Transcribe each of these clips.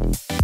Bye.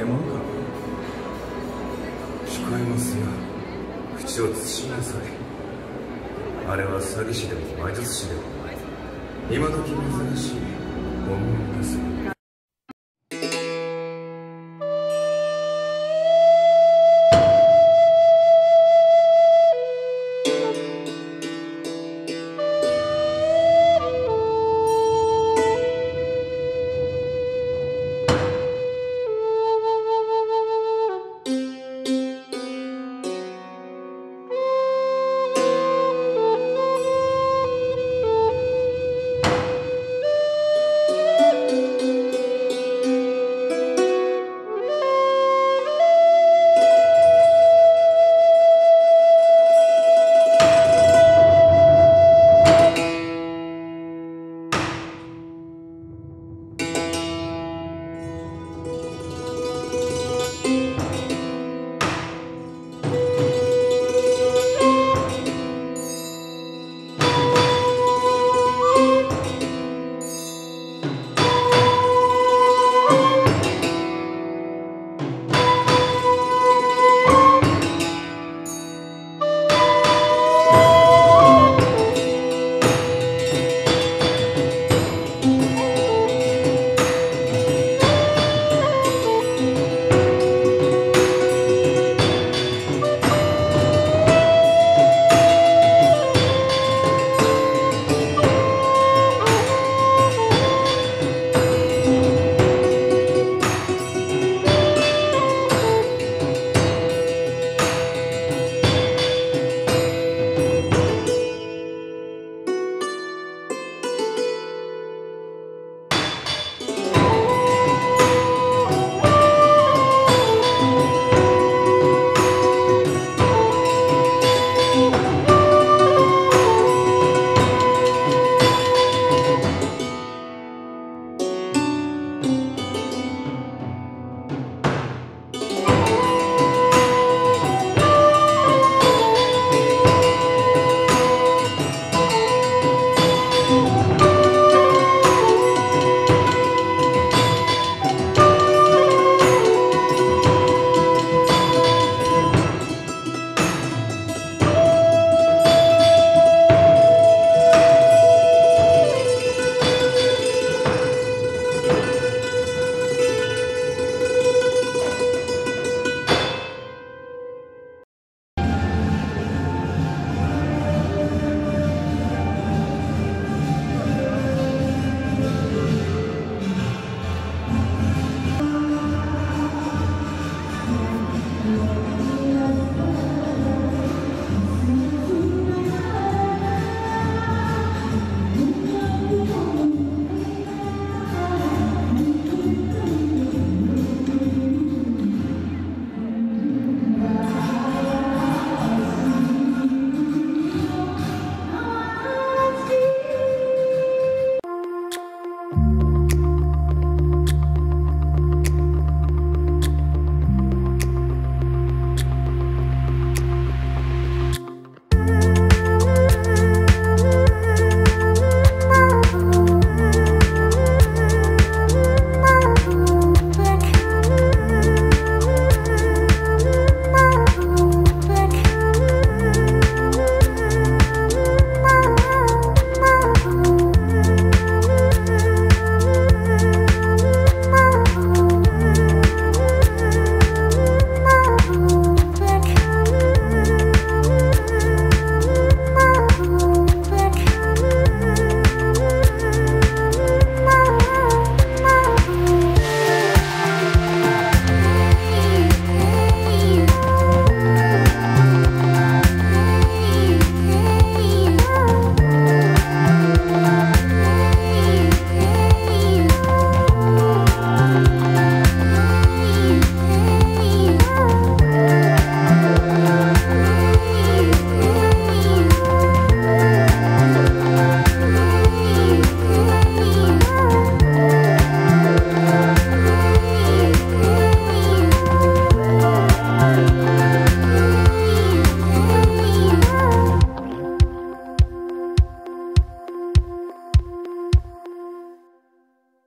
げ物か。聞こえますよ。口を慎みなさい。あれは詐欺師でも魔術師でも今時珍しい。本物です。